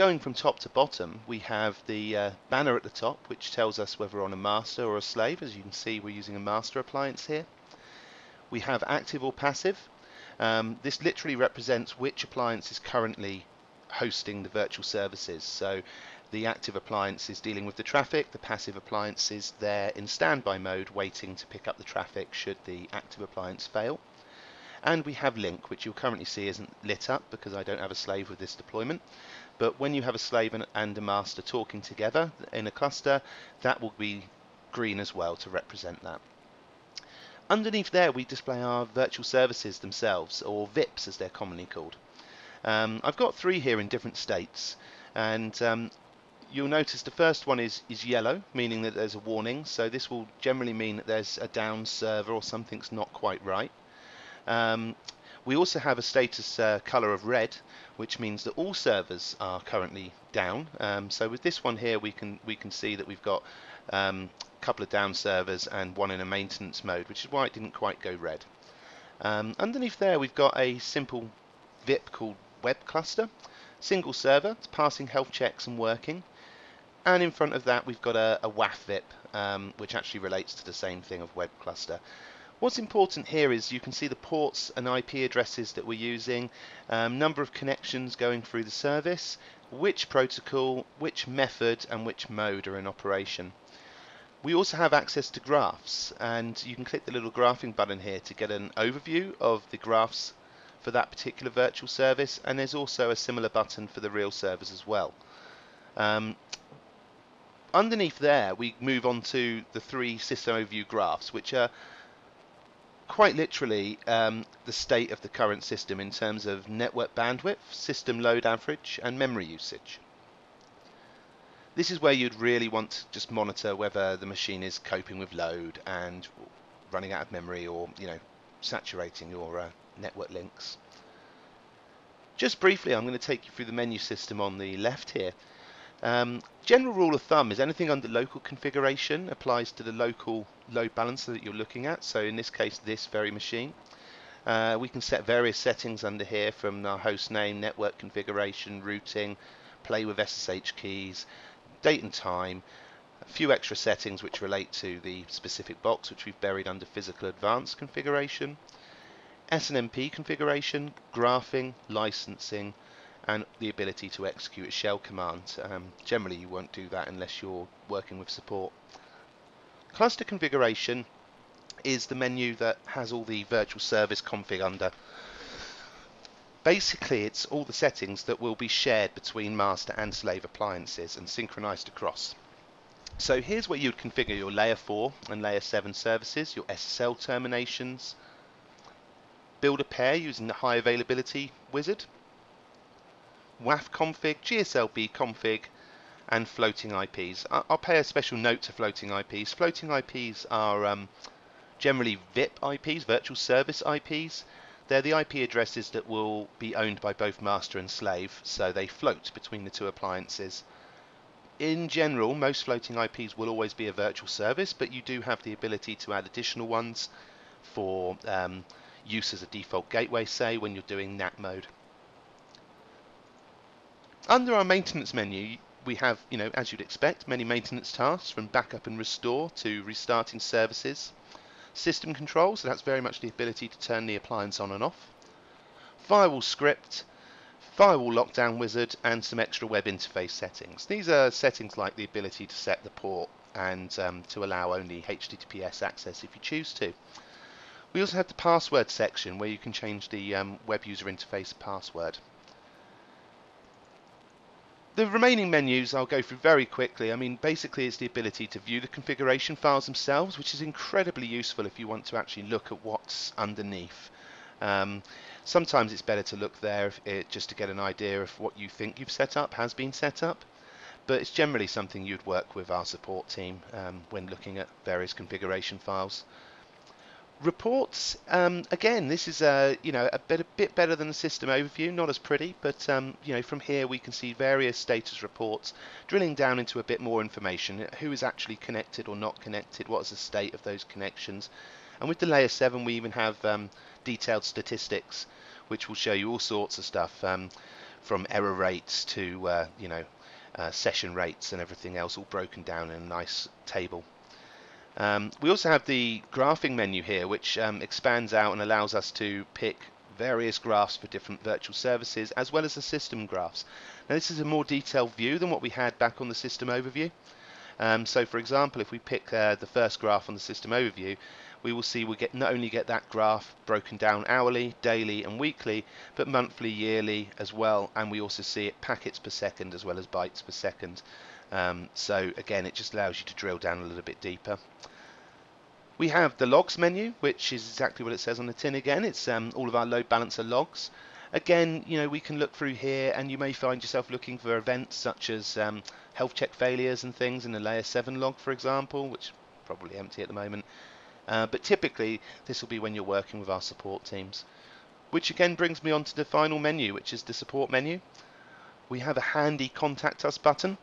going from top to bottom, we have the uh, banner at the top, which tells us whether on a master or a slave. As you can see, we're using a master appliance here. We have active or passive. Um, this literally represents which appliance is currently hosting the virtual services. So the active appliance is dealing with the traffic, the passive appliance is there in standby mode waiting to pick up the traffic should the active appliance fail. And we have link, which you'll currently see isn't lit up because I don't have a slave with this deployment. But when you have a slave and a master talking together in a cluster, that will be green as well to represent that. Underneath there, we display our virtual services themselves, or VIPs as they're commonly called. Um, I've got three here in different states, and um, you'll notice the first one is, is yellow, meaning that there's a warning. So this will generally mean that there's a down server or something's not quite right. Um, we also have a status uh, color of red, which means that all servers are currently down. Um, so with this one here, we can we can see that we've got um, a couple of down servers and one in a maintenance mode, which is why it didn't quite go red. Um, underneath there, we've got a simple VIP called Web Cluster, single server, it's passing health checks and working. And in front of that, we've got a, a WAF VIP, um, which actually relates to the same thing of Web Cluster. What's important here is you can see the ports and IP addresses that we're using, um, number of connections going through the service, which protocol, which method and which mode are in operation. We also have access to graphs and you can click the little graphing button here to get an overview of the graphs for that particular virtual service and there's also a similar button for the real servers as well. Um, underneath there we move on to the three system overview graphs which are quite literally um, the state of the current system in terms of network bandwidth, system load average, and memory usage. This is where you'd really want to just monitor whether the machine is coping with load and running out of memory or, you know, saturating your uh, network links. Just briefly, I'm going to take you through the menu system on the left here. Um, general rule of thumb is anything under local configuration applies to the local load balancer that you're looking at. So in this case, this very machine. Uh, we can set various settings under here from our host name, network configuration, routing, play with SSH keys, date and time, a few extra settings which relate to the specific box which we've buried under physical advanced configuration, SNMP configuration, graphing, licensing, and the ability to execute a shell command. Um, generally you won't do that unless you're working with support. Cluster configuration is the menu that has all the virtual service config under. Basically it's all the settings that will be shared between master and slave appliances and synchronized across. So here's where you'd configure your layer 4 and layer 7 services, your SSL terminations, build a pair using the high availability wizard, WAF config, GSLB config, and floating IPs. I'll pay a special note to floating IPs. Floating IPs are um, generally VIP IPs, virtual service IPs. They're the IP addresses that will be owned by both master and slave, so they float between the two appliances. In general, most floating IPs will always be a virtual service, but you do have the ability to add additional ones for um, use as a default gateway, say, when you're doing NAT mode. Under our maintenance menu, we have, you know, as you'd expect, many maintenance tasks from backup and restore to restarting services. System controls, so that's very much the ability to turn the appliance on and off. Firewall script, firewall lockdown wizard, and some extra web interface settings. These are settings like the ability to set the port and um, to allow only HTTPS access if you choose to. We also have the password section where you can change the um, web user interface password. The remaining menus I'll go through very quickly. I mean, basically it's the ability to view the configuration files themselves, which is incredibly useful if you want to actually look at what's underneath. Um, sometimes it's better to look there it, just to get an idea of what you think you've set up has been set up. But it's generally something you'd work with our support team um, when looking at various configuration files. Reports, um, again, this is a you know a bit a bit better than the system overview, not as pretty, but um, you know from here we can see various status reports, drilling down into a bit more information, who is actually connected or not connected, what is the state of those connections, and with the layer 7 we even have um, detailed statistics, which will show you all sorts of stuff. Um, from error rates to uh, you know uh, session rates and everything else all broken down in a nice table. Um, we also have the graphing menu here which um, expands out and allows us to pick various graphs for different virtual services as well as the system graphs. Now this is a more detailed view than what we had back on the system overview. Um, so for example if we pick uh, the first graph on the system overview we will see we get not only get that graph broken down hourly, daily and weekly, but monthly, yearly as well, and we also see it packets per second as well as bytes per second. Um, so again, it just allows you to drill down a little bit deeper. We have the logs menu, which is exactly what it says on the tin again. It's um, all of our load balancer logs. Again, you know, we can look through here and you may find yourself looking for events such as um, health check failures and things in the layer 7 log, for example, which probably empty at the moment. Uh, but typically, this will be when you're working with our support teams. Which again brings me on to the final menu, which is the support menu. We have a handy contact us button.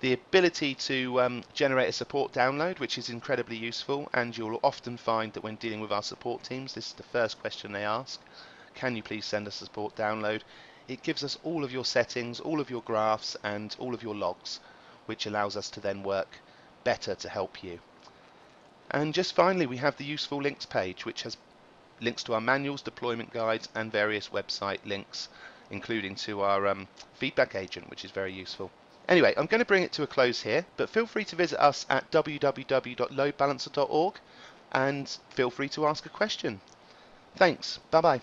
The ability to um, generate a support download, which is incredibly useful, and you'll often find that when dealing with our support teams, this is the first question they ask. Can you please send us a support download? It gives us all of your settings, all of your graphs, and all of your logs, which allows us to then work better to help you. And just finally, we have the useful links page, which has links to our manuals, deployment guides, and various website links, including to our um, feedback agent, which is very useful. Anyway, I'm going to bring it to a close here, but feel free to visit us at www.loadbalancer.org and feel free to ask a question. Thanks. Bye bye.